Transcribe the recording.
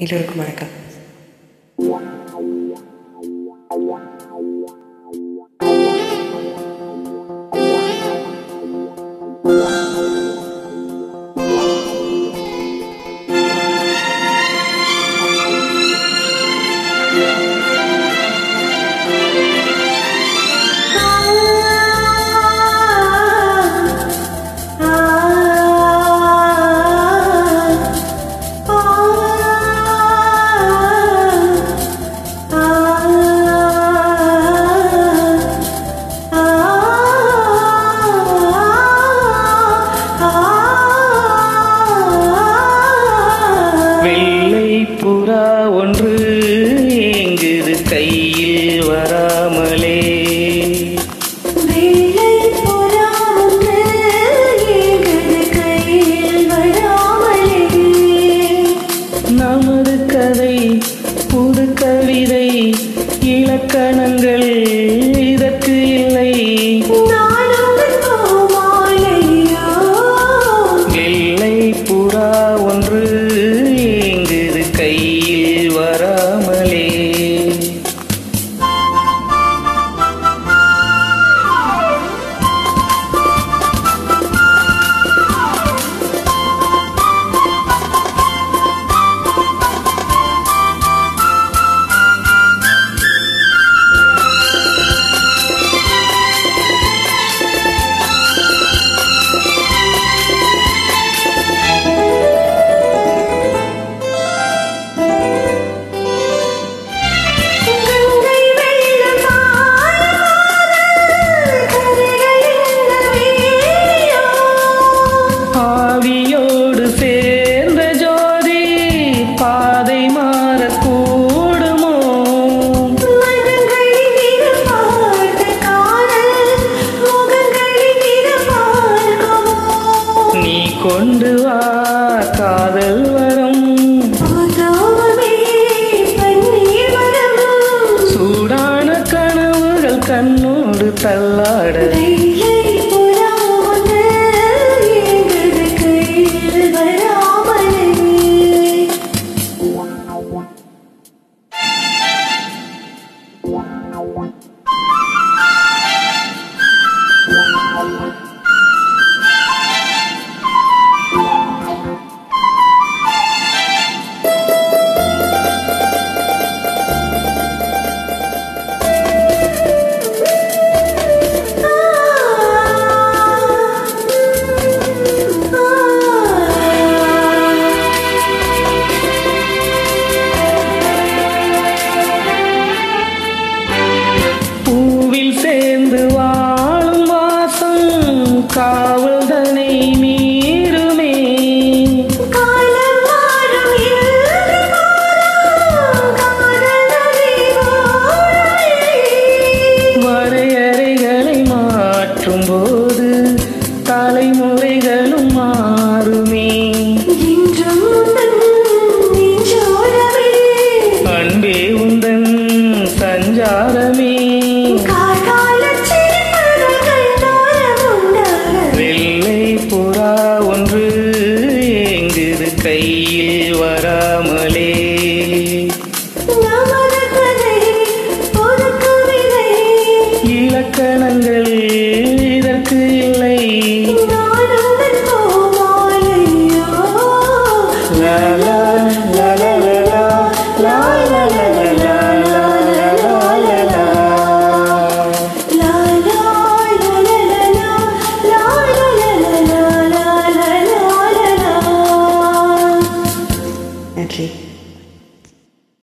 y luego Maracas. கணங்கள் கொண்டு வா காதல் வரும். சூடான கனவுகள் கண்ணோடு தள்ளாட. கமலே